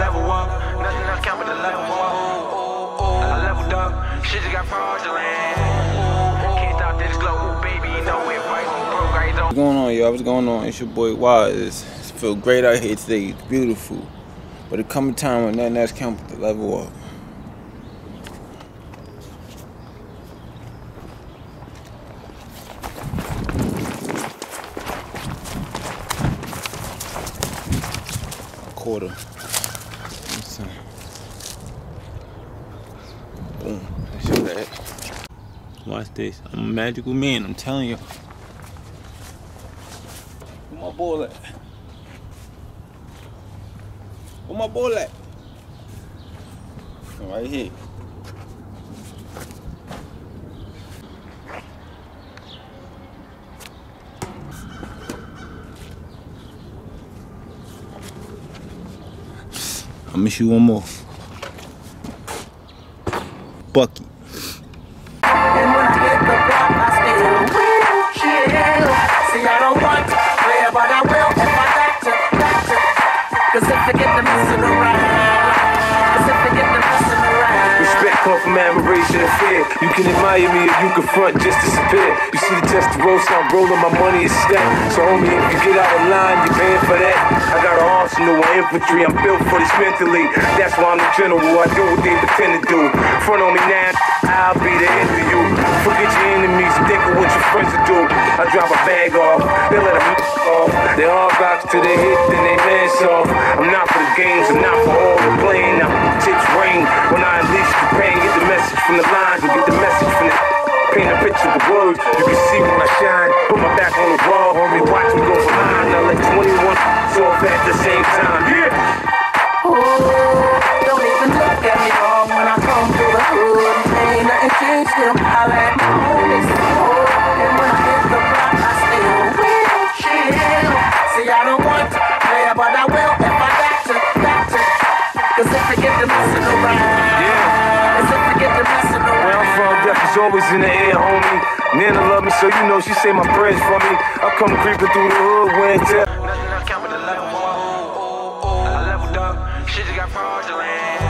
level up. Nothing else count but the level up. I leveled up. Shit just got fraudulent. Ooh. What's going on, y'all? What's going on? It's your boy Wise. It's feel great out here today. It's beautiful. But it come a time when nothing else count but the level up. Quarter. Listen. Boom. Show that. Watch this. I'm a magical man, I'm telling you. Where my ball at? Where my ball at? Right here. I'll miss you one more. Bucky. And when I hit the block, I stay with chill. See, I don't want to play, but I will if I got to, got to. Cause if I get to messing around, cause if I to messing around. Respect come from admiration and fear. You can admire me you can front just disappear. You see the Testarossa, I'm rolling, my money is stacked. So homie, if you get out of line, you're paying for that. I arsenal of infantry, I'm built for this mentally. That's why I'm the general, I do what they pretend to do. Front on me now, I'll be the end of you. Forget your enemies think of what your friends will do. I drop a bag off, they let them off. They all box to the hit, then they mess off. I'm not for the games, I'm not for all the playing. Now tips ring when I unleash the pain. Get the message from the lines and get the message from the paint a picture with words. You can see when I shine. Put my back on the wall, homie. Watch me go line. Now let 21 off at the same time. Yeah. Oh, don't even look at me wrong when I come through the hood. Ain't nothing changed them. I like my homies. Oh, and when I hit the block, I stay with chill. See, I don't want to play, but I will if I got to, got to. Cause if I get to messing around, Yeah. cause if I get to messing Where I'm from, death is always in the air, homie. Nana love me, so you know she say my prayers for me. I come creeping through the hood when it's doing.